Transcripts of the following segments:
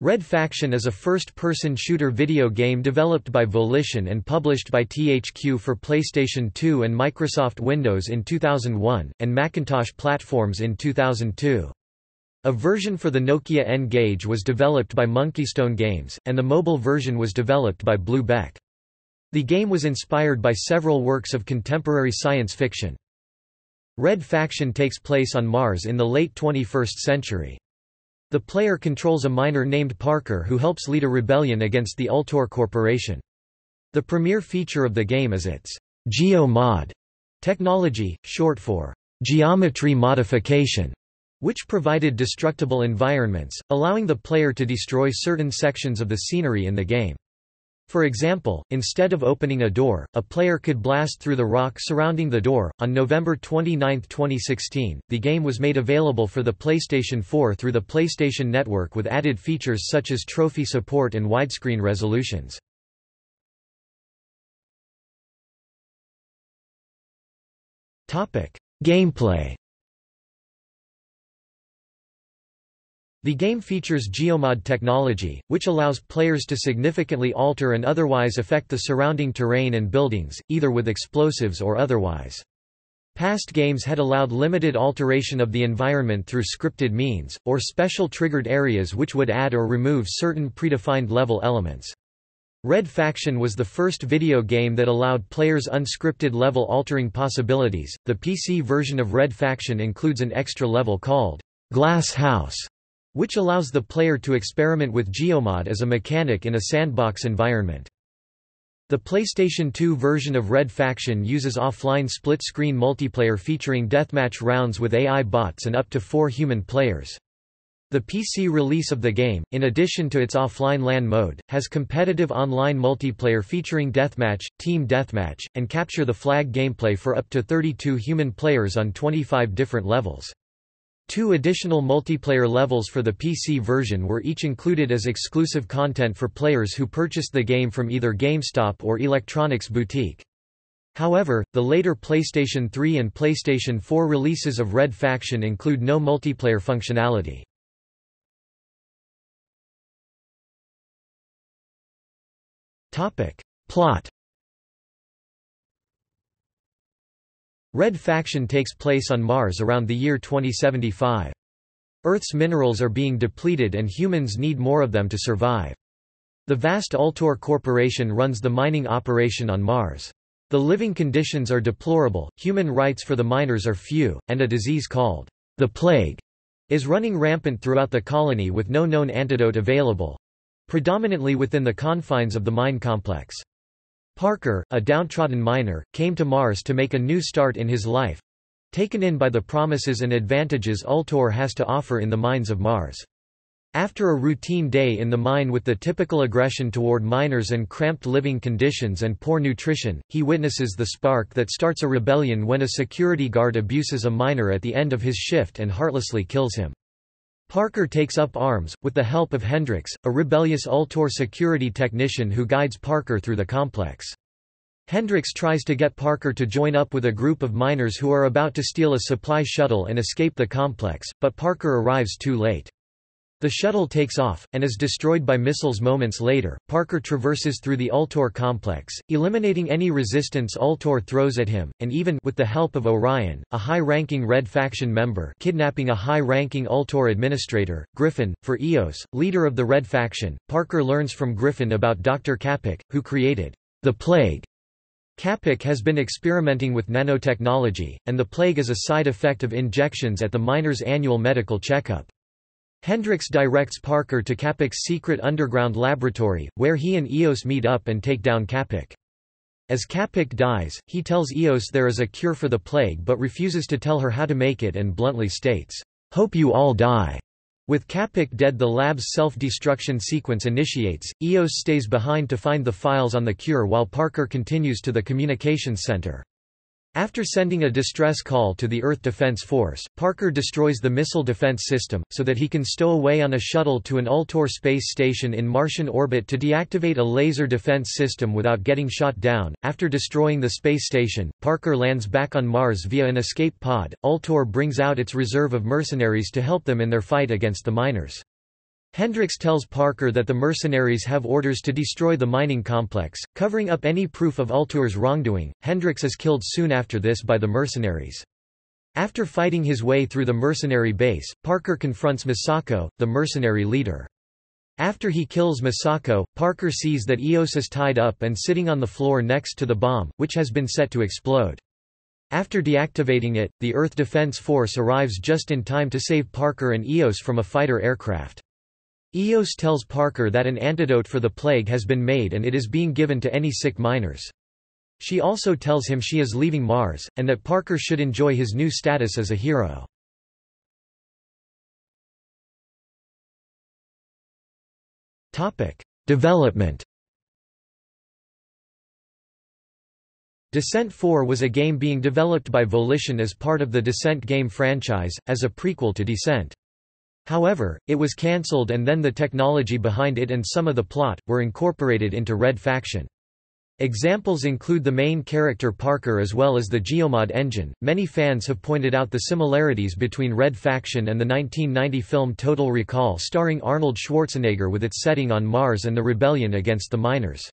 Red Faction is a first-person shooter video game developed by Volition and published by THQ for PlayStation 2 and Microsoft Windows in 2001, and Macintosh platforms in 2002. A version for the Nokia N-Gage was developed by Monkeystone Games, and the mobile version was developed by Blue Beck. The game was inspired by several works of contemporary science fiction. Red Faction takes place on Mars in the late 21st century. The player controls a miner named Parker who helps lead a rebellion against the Ultor Corporation. The premier feature of the game is its geomod technology, short for geometry modification, which provided destructible environments, allowing the player to destroy certain sections of the scenery in the game. For example, instead of opening a door, a player could blast through the rock surrounding the door. On November 29, 2016, the game was made available for the PlayStation 4 through the PlayStation Network with added features such as trophy support and widescreen resolutions. Topic: Gameplay The game features geomod technology, which allows players to significantly alter and otherwise affect the surrounding terrain and buildings, either with explosives or otherwise. Past games had allowed limited alteration of the environment through scripted means, or special triggered areas which would add or remove certain predefined level elements. Red Faction was the first video game that allowed players unscripted level altering possibilities. The PC version of Red Faction includes an extra level called Glass House which allows the player to experiment with Geomod as a mechanic in a sandbox environment. The PlayStation 2 version of Red Faction uses offline split-screen multiplayer featuring deathmatch rounds with AI bots and up to four human players. The PC release of the game, in addition to its offline LAN mode, has competitive online multiplayer featuring deathmatch, team deathmatch, and capture the flag gameplay for up to 32 human players on 25 different levels. Two additional multiplayer levels for the PC version were each included as exclusive content for players who purchased the game from either GameStop or Electronics Boutique. However, the later PlayStation 3 and PlayStation 4 releases of Red Faction include no multiplayer functionality. Plot Red Faction takes place on Mars around the year 2075. Earth's minerals are being depleted and humans need more of them to survive. The vast Ultor Corporation runs the mining operation on Mars. The living conditions are deplorable, human rights for the miners are few, and a disease called the plague is running rampant throughout the colony with no known antidote available—predominantly within the confines of the mine complex. Parker, a downtrodden miner, came to Mars to make a new start in his life taken in by the promises and advantages Ultor has to offer in the mines of Mars. After a routine day in the mine with the typical aggression toward miners and cramped living conditions and poor nutrition, he witnesses the spark that starts a rebellion when a security guard abuses a miner at the end of his shift and heartlessly kills him. Parker takes up arms, with the help of Hendricks, a rebellious Ultor security technician who guides Parker through the complex. Hendricks tries to get Parker to join up with a group of miners who are about to steal a supply shuttle and escape the complex, but Parker arrives too late. The shuttle takes off, and is destroyed by missiles moments later. Parker traverses through the Ultor complex, eliminating any resistance Ultor throws at him, and even with the help of Orion, a high-ranking Red Faction member kidnapping a high-ranking Ultor administrator, Gryphon, for Eos, leader of the Red Faction. Parker learns from Gryphon about Dr. Capek, who created the Plague. Capek has been experimenting with nanotechnology, and the plague is a side effect of injections at the miner's annual medical checkup. Hendricks directs Parker to Capek's secret underground laboratory, where he and Eos meet up and take down Capek. As Capek dies, he tells Eos there is a cure for the plague but refuses to tell her how to make it and bluntly states, "'Hope you all die'". With Capek dead the lab's self-destruction sequence initiates, Eos stays behind to find the files on the cure while Parker continues to the communications center. After sending a distress call to the Earth Defense Force, Parker destroys the missile defense system, so that he can stow away on a shuttle to an Ultor space station in Martian orbit to deactivate a laser defense system without getting shot down. After destroying the space station, Parker lands back on Mars via an escape pod. Ultor brings out its reserve of mercenaries to help them in their fight against the miners. Hendricks tells Parker that the mercenaries have orders to destroy the mining complex, covering up any proof of Ultor's wrongdoing. Hendricks is killed soon after this by the mercenaries. After fighting his way through the mercenary base, Parker confronts Masako, the mercenary leader. After he kills Masako, Parker sees that Eos is tied up and sitting on the floor next to the bomb, which has been set to explode. After deactivating it, the Earth Defense Force arrives just in time to save Parker and Eos from a fighter aircraft. Eos tells Parker that an antidote for the plague has been made and it is being given to any sick miners. She also tells him she is leaving Mars, and that Parker should enjoy his new status as a hero. Development Descent 4 was a game being developed by Volition as part of the Descent game franchise, as a prequel to Descent. However, it was cancelled and then the technology behind it and some of the plot, were incorporated into Red Faction. Examples include the main character Parker as well as the Geomod engine. Many fans have pointed out the similarities between Red Faction and the 1990 film Total Recall starring Arnold Schwarzenegger with its setting on Mars and the rebellion against the miners.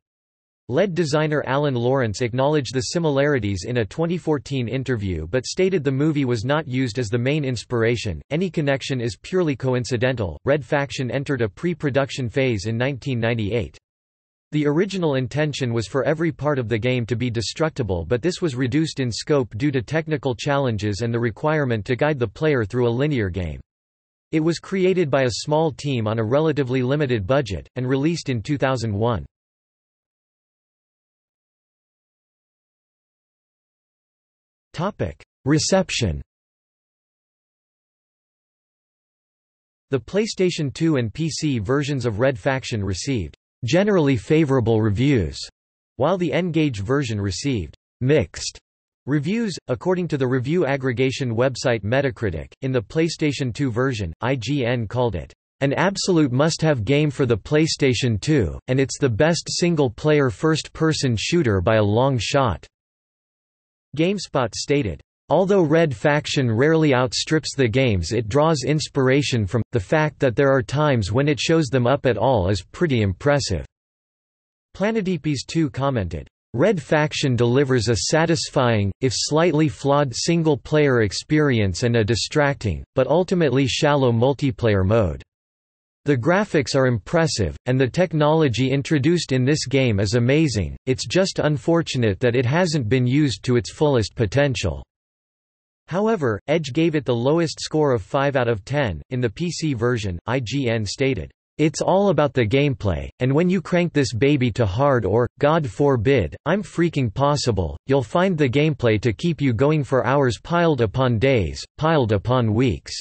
LED designer Alan Lawrence acknowledged the similarities in a 2014 interview but stated the movie was not used as the main inspiration. Any connection is purely coincidental. Red Faction entered a pre production phase in 1998. The original intention was for every part of the game to be destructible, but this was reduced in scope due to technical challenges and the requirement to guide the player through a linear game. It was created by a small team on a relatively limited budget, and released in 2001. Topic: Reception. The PlayStation 2 and PC versions of Red Faction received generally favorable reviews, while the N-Gage version received mixed reviews, according to the review aggregation website Metacritic. In the PlayStation 2 version, IGN called it an absolute must-have game for the PlayStation 2, and it's the best single-player first-person shooter by a long shot. GameSpot stated, Although Red Faction rarely outstrips the games it draws inspiration from, the fact that there are times when it shows them up at all is pretty impressive." PlanetPS2 commented, Red Faction delivers a satisfying, if slightly flawed single-player experience and a distracting, but ultimately shallow multiplayer mode. The graphics are impressive, and the technology introduced in this game is amazing, it's just unfortunate that it hasn't been used to its fullest potential. However, Edge gave it the lowest score of 5 out of 10. In the PC version, IGN stated, It's all about the gameplay, and when you crank this baby to hard or, God forbid, I'm freaking possible, you'll find the gameplay to keep you going for hours piled upon days, piled upon weeks."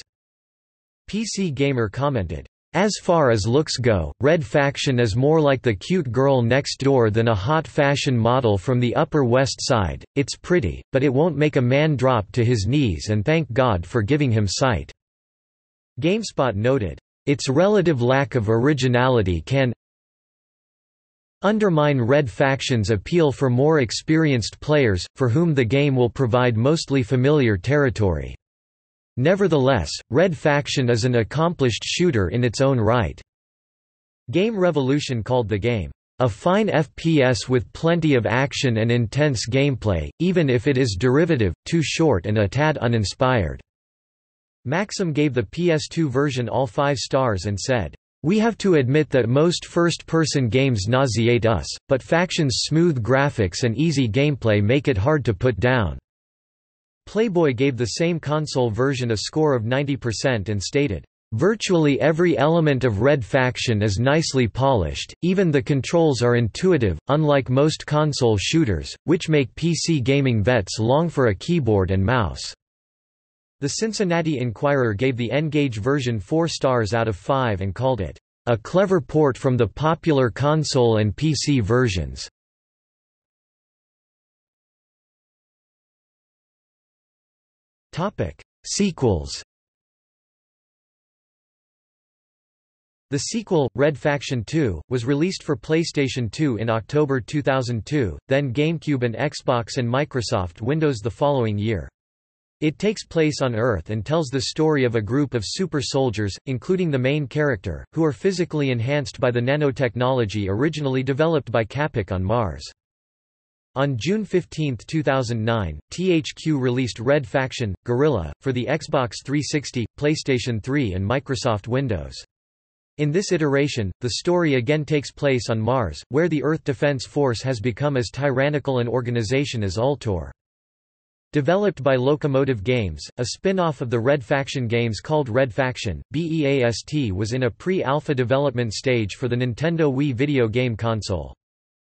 PC Gamer commented, as far as looks go, Red Faction is more like the cute girl next door than a hot fashion model from the Upper West Side. It's pretty, but it won't make a man drop to his knees and thank God for giving him sight. GameSpot noted, its relative lack of originality can undermine Red Faction's appeal for more experienced players, for whom the game will provide mostly familiar territory. Nevertheless, Red Faction is an accomplished shooter in its own right. Game Revolution called the game, "...a fine FPS with plenty of action and intense gameplay, even if it is derivative, too short and a tad uninspired." Maxim gave the PS2 version all five stars and said, we have to admit that most first-person games nauseate us, but Faction's smooth graphics and easy gameplay make it hard to put down. Playboy gave the same console version a score of 90% and stated, Virtually every element of Red Faction is nicely polished, even the controls are intuitive, unlike most console shooters, which make PC gaming vets long for a keyboard and mouse. The Cincinnati Enquirer gave the N-Gage version 4 stars out of 5 and called it, a clever port from the popular console and PC versions. Topic: Sequels. The sequel, Red Faction 2, was released for PlayStation 2 in October 2002, then GameCube and Xbox and Microsoft Windows the following year. It takes place on Earth and tells the story of a group of super soldiers, including the main character, who are physically enhanced by the nanotechnology originally developed by Capek on Mars. On June 15, 2009, THQ released Red Faction – Guerrilla, for the Xbox 360, PlayStation 3 and Microsoft Windows. In this iteration, the story again takes place on Mars, where the Earth Defense Force has become as tyrannical an organization as Ultor. Developed by Locomotive Games, a spin-off of the Red Faction games called Red Faction, BEAST was in a pre-alpha development stage for the Nintendo Wii video game console.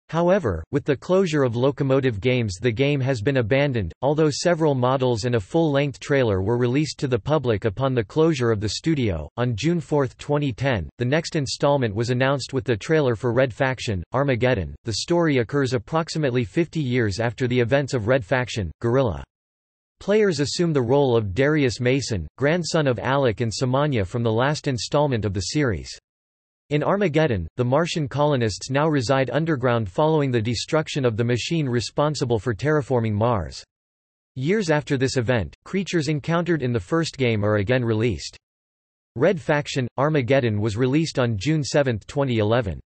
However, with the closure of Locomotive Games the game has been abandoned, although several models and a full-length trailer were released to the public upon the closure of the studio. On June 4, 2010, the next installment was announced with the trailer for Red Faction, Armageddon. The story occurs approximately 50 years after the events of Red Faction, Guerrilla. Players assume the role of Darius Mason, grandson of Alec and Samanya from the last installment of the series. In Armageddon, the Martian colonists now reside underground following the destruction of the machine responsible for terraforming Mars. Years after this event, creatures encountered in the first game are again released. Red Faction – Armageddon was released on June 7, 2011.